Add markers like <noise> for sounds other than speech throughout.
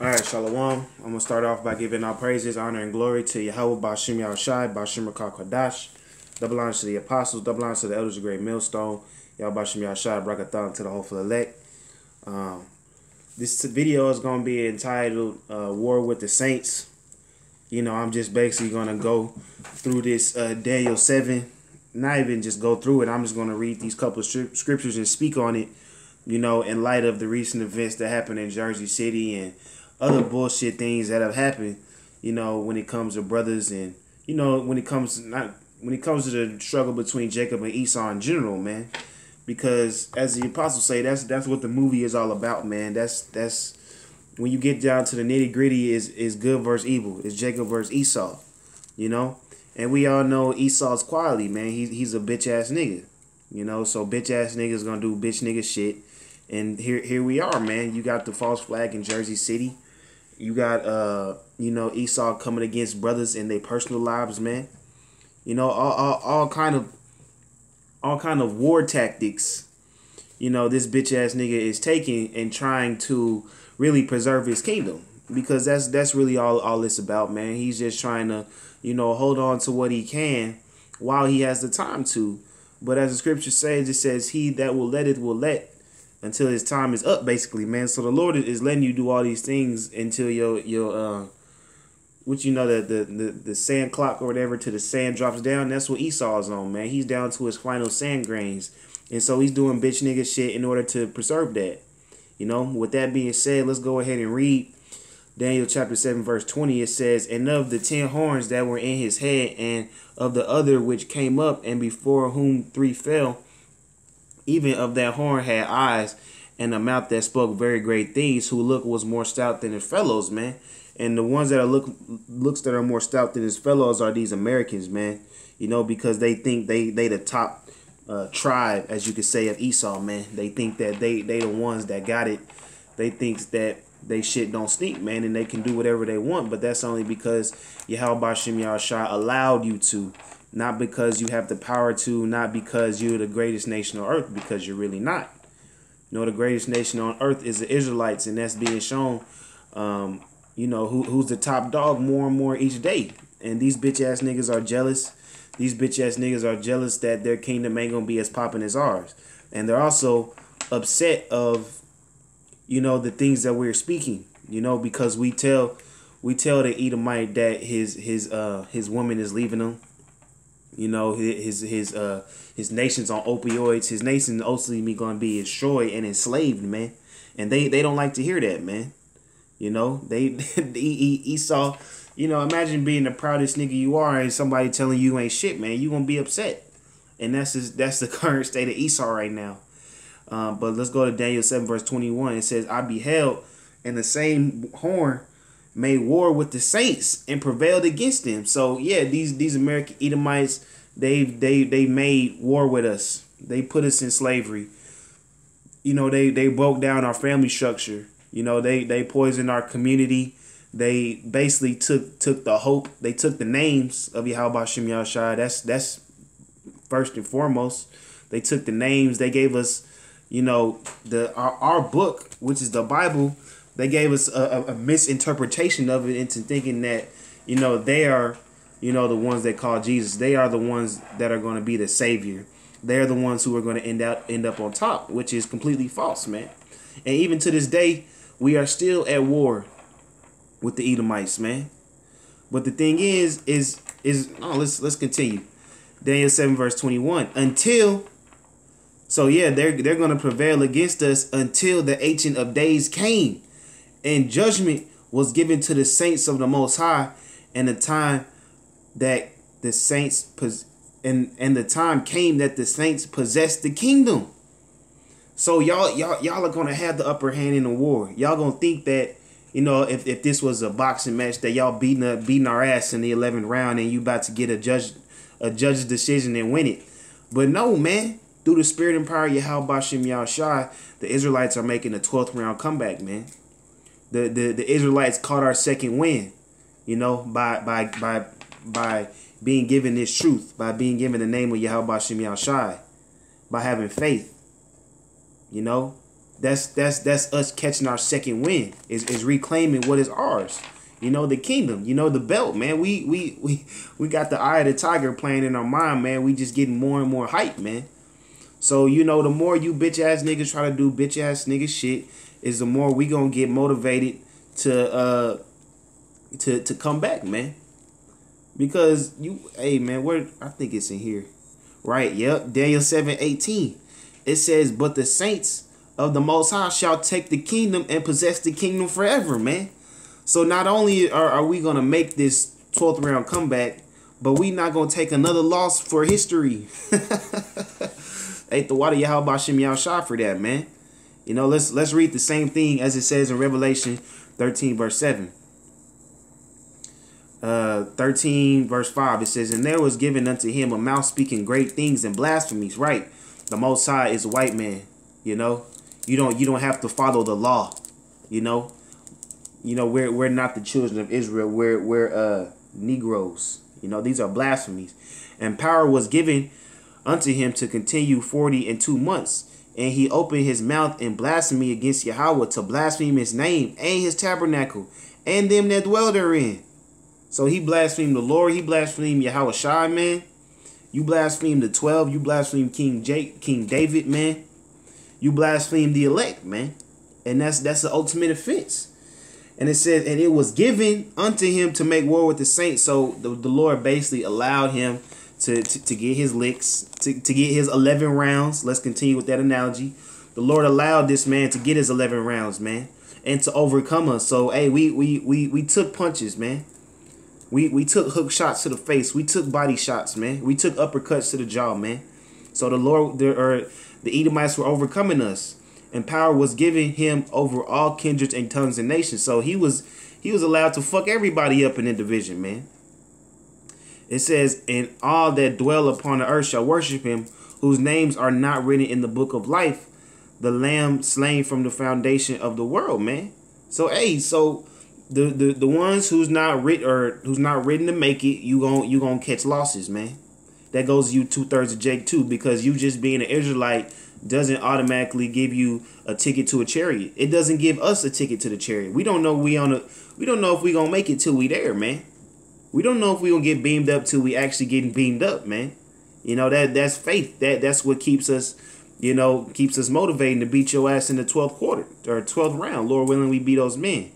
All right, Shalom. I'm going to start off by giving our praises, honor, and glory to Yahawah Bahasham Yahawashi, Bashim Kadash. Double honors to the apostles, double honors to the elders of Great Millstone. Yahawah Bahasham Yahawashi, Brakathon to the hopeful elect. Um, this video is going to be entitled uh, War with the Saints. You know, I'm just basically going to go through this uh, Daniel 7. Not even just go through it. I'm just going to read these couple of scriptures and speak on it, you know, in light of the recent events that happened in Jersey City and other bullshit things that have happened, you know, when it comes to brothers and, you know, when it comes not when it comes to the struggle between Jacob and Esau in general, man because as the apostles say, that's that's what the movie is all about, man. That's that's when you get down to the nitty gritty is is good versus evil. It's Jacob versus Esau, you know. And we all know Esau's quality, man. He's he's a bitch ass nigga, you know. So bitch ass niggas gonna do bitch nigga shit. And here here we are, man. You got the false flag in Jersey City. You got uh you know Esau coming against brothers in their personal lives, man. You know all all, all kind of all kind of war tactics, you know, this bitch ass nigga is taking and trying to really preserve his kingdom. Because that's that's really all all it's about, man. He's just trying to, you know, hold on to what he can while he has the time to. But as the scripture says, it says, He that will let it will let until his time is up, basically, man. So the Lord is letting you do all these things until your your uh which you know the, the the the sand clock or whatever to the sand drops down. That's what Esau's on, man. He's down to his final sand grains, and so he's doing bitch nigga shit in order to preserve that. You know. With that being said, let's go ahead and read Daniel chapter seven verse twenty. It says, "And of the ten horns that were in his head, and of the other which came up, and before whom three fell, even of that horn had eyes." And a mouth that spoke very great things, who look was more stout than his fellows, man. And the ones that are look looks that are more stout than his fellows are these Americans, man. You know, because they think they they the top uh, tribe, as you could say, of Esau, man. They think that they they the ones that got it. They think that they shit don't stink, man, and they can do whatever they want. But that's only because Yahweh Bashim Yahshua allowed you to, not because you have the power to, not because you're the greatest nation on earth, because you're really not. You know, the greatest nation on earth is the Israelites, and that's being shown um, you know, who who's the top dog more and more each day. And these bitch ass niggas are jealous. These bitch ass niggas are jealous that their kingdom ain't gonna be as popping as ours. And they're also upset of, you know, the things that we're speaking. You know, because we tell we tell the Edomite that his his uh his woman is leaving him. You know, his his uh his nation's on opioids. His nation ultimately gonna be destroyed and enslaved, man. And they they don't like to hear that, man. You know, they, <laughs> they Esau. You know, imagine being the proudest nigga you are and somebody telling you ain't shit, man. You gonna be upset, and that's just, that's the <laughs> current state of Esau right now. Um, but let's go to Daniel seven verse twenty one. It says, "I beheld, and the same horn made war with the saints and prevailed against them." So yeah, these these American Edomites, they they they made war with us. They put us in slavery. You know, they they broke down our family structure. You know, they they poisoned our community. They basically took took the hope. They took the names of Yahweh Shem Yahshai. That's that's first and foremost. They took the names. They gave us, you know, the our, our book, which is the Bible. They gave us a, a misinterpretation of it into thinking that, you know, they are, you know, the ones they call Jesus. They are the ones that are going to be the savior. They're the ones who are going to end out end up on top, which is completely false, man. And even to this day, we are still at war with the Edomites, man. But the thing is, is is oh let's let's continue. Daniel 7 verse 21. Until so yeah, they're they're gonna prevail against us until the ancient of days came. And judgment was given to the saints of the most high, and the time that the saints pos- and and the time came that the saints possessed the kingdom. So y'all y'all y'all are gonna have the upper hand in the war. Y'all gonna think that you know if, if this was a boxing match that y'all beating up beating our ass in the 11th round and you about to get a judge a judge's decision and win it. But no, man. Through the spirit and power of Yahawah Bahasham Yahawashi, the Israelites are making a 12th round comeback, man. The, the the Israelites caught our second win, you know, by by by by being given this truth, by being given the name of Yahawah Bahasham Yahawashi, by having faith. You know, That's that's that's us catching our second win. Is is reclaiming what is ours. You know the kingdom. You know the belt, man. We we we we got the eye of the tiger playing in our mind, man. We just getting more and more hype, man. So you know the more you bitch ass niggas try to do bitch ass nigga shit, is the more we gonna get motivated to uh to to come back, man. Because you, hey man, where I think it's in here, right? Yep, Daniel seven eighteen. It says, "But the saints of the Most High shall take the kingdom and possess the kingdom forever, man." So not only are, are we gonna make this twelfth round comeback, but we not gonna take another loss for history. <laughs> hey, the water Yahweh Bashim Yahshua for that, man. You know, let's let's read the same thing as it says in Revelation 13, verse 7 uh, 13 verse 5 it says and there was given unto him a mouth speaking great things and blasphemies. Right. The most high is a white man you know? You don't you don't have to follow the law you know? You know we're we're not the children of israel. We're we're uh negroes you know? These are blasphemies. And power was given unto him to continue 40 and two months and he opened his mouth in blasphemy against Yahweh to blaspheme his name and his tabernacle and them that dwell therein so he blasphemed the Lord. He blasphemed Yahweh Shai, man. You blaspheme the 12. You blaspheme King Jake, King David, man. You blaspheme the elect, man. And that's that's the ultimate offense. And it says, and it was given unto him to make war with the saints. So the, the Lord basically allowed him to, to, to get his licks, to, to get his 11 rounds. Let's continue with that analogy. The Lord allowed this man to get his 11 rounds, man, and to overcome us. So, hey, we we we, we took punches, man. We we took hook shots to the face. We took body shots, man. We took uppercuts to the jaw, man. So the Lord, the or the Edomites were overcoming us, and power was given him over all kindreds and tongues and nations. So he was he was allowed to fuck everybody up in the division, man. It says, "And all that dwell upon the earth shall worship him, whose names are not written in the book of life, the Lamb slain from the foundation of the world, man." So hey, so the the the ones who's not writ or who's not written to make it, you gon' you gonna catch losses, man. That goes you two thirds of Jake too, because you just being an Israelite doesn't automatically give you a ticket to a chariot. It doesn't give us a ticket to the chariot. We don't know we on a we don't know if we gonna make it till we there, man. We don't know if we're gonna get beamed up till we actually getting beamed up, man. You know that that's faith. That that's what keeps us, you know, keeps us motivating to beat your ass in the twelfth quarter or twelfth round. Lord willing, we beat those men.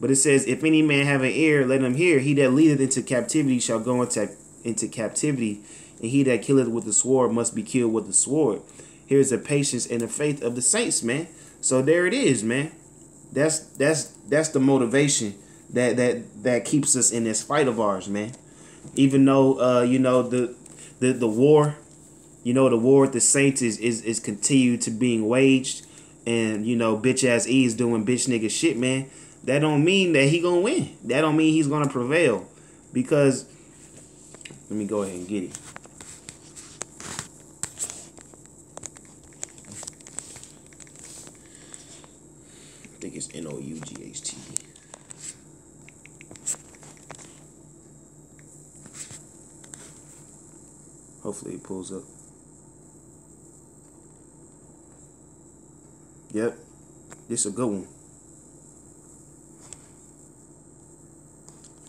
But it says, If any man have an ear, let him hear. He that leadeth into captivity shall go into, into captivity, and he that killeth with the sword must be killed with the sword. Here's the patience and the faith of the saints, man. So there it is, man. That's that's that's the motivation that that that keeps us in this fight of ours, man. Even though uh, you know the the the war, you know the war with the saints is is is continued to being waged, and you know bitch ass E is doing bitch nigga shit, man that don't mean that he gonna win. That don't mean he's gonna prevail. Because let me go ahead and get it. I think it's N O U G H T. Hopefully it pulls up. Yep. This is a good one.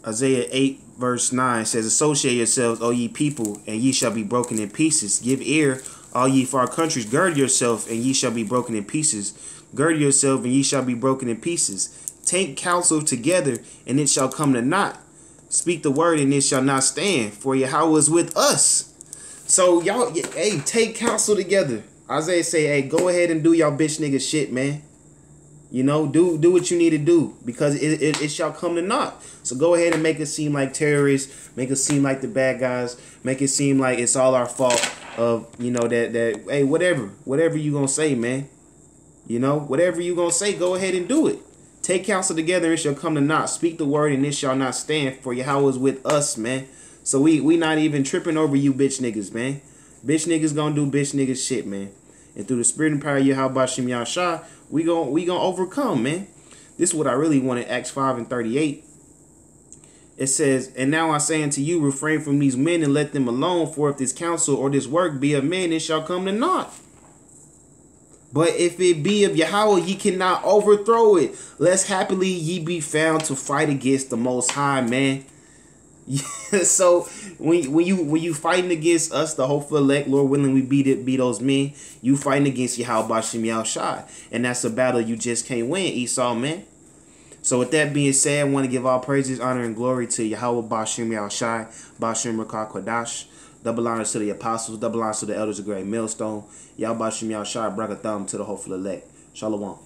Isaiah 8, verse 9 says, Associate yourselves, O ye people, and ye shall be broken in pieces. Give ear, all ye far countries. Gird yourself, and ye shall be broken in pieces. Gird yourself, and ye shall be broken in pieces. Take counsel together, and it shall come to naught. Speak the word, and it shall not stand, for Yahweh is with us. So, y'all, hey, take counsel together. Isaiah say, hey, go ahead and do y'all bitch nigga shit, man. You know, do do what you need to do because it, it, it shall come to naught. So go ahead and make it seem like terrorists, make it seem like the bad guys, make it seem like it's all our fault of, you know, that, that hey, whatever, whatever you gonna say, man. You know, whatever you gonna say, go ahead and do it. Take counsel together, it shall come to naught. Speak the word, and it shall not stand. For Yahweh is with us, man. So we we not even tripping over you bitch niggas, man. Bitch niggas gonna do bitch niggas shit, man. And through the spirit and power of Yahweh Shem we gonna we gonna overcome, man. This is what I really wanted, Acts 5 and 38. It says, And now I say unto you, refrain from these men and let them alone, for if this counsel or this work be of men, it shall come to naught. But if it be of Yahweh, ye cannot overthrow it. Lest happily ye be found to fight against the Most High, man. <laughs> so when when you when you fighting against us, the hopeful elect, Lord willing, we beat it, beat those men. You fighting against Yahweh Bashim Shai, and that's a battle you just can't win, Esau, man. So with that being said, I want to give all praises, honor, and glory to Yahweh Bashim Shai, Bashim Rakar Kodash. Double honors to the apostles, double honors to the elders of great millstone. Yahweh Bashim Shai, thumb to the hopeful elect. Shalom.